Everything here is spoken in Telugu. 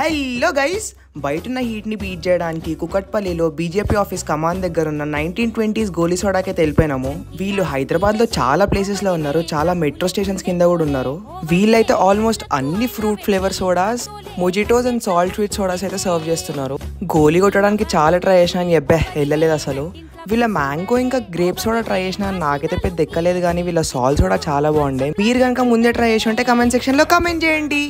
హలో గైస్ బయటున్న హీట్ని బీట్ చేయడానికి కుకట్పల్లిలో బీజేపీ ఆఫీస్ కమాన్ దగ్గర ఉన్న నైన్టీన్ ట్వంటీస్ గోలీ సోడాకే తెలిపోయినాము వీళ్ళు హైదరాబాద్లో చాలా ప్లేసెస్లో ఉన్నారు చాలా మెట్రో స్టేషన్స్ కింద కూడా ఉన్నారు. వీళ్ళైతే ఆల్మోస్ట్ అన్ని fruit flavour sodas mojitos and salt sweet sodas అయితే సర్వ్ చేస్తున్నారు. గోలీ కొట్టడానికి చాలా ట్రై చేసిన అని చెప్పే వెళ్ళలేదు అసలు. వీళ్ళ మ్యాంగో ఇంకా గ్రేప్ సోడా ట్రై చేసిన నాకైతే పెద్ద ఎక్కలేదు కానీ వీళ్ళ సాల్ట్ సోడా చాలా బాగుండే. మీరు కనుక ముందే ట్రై చేసి ఉంటే కమెంట్ సెక్షన్లో కమెంట్ చేయండి.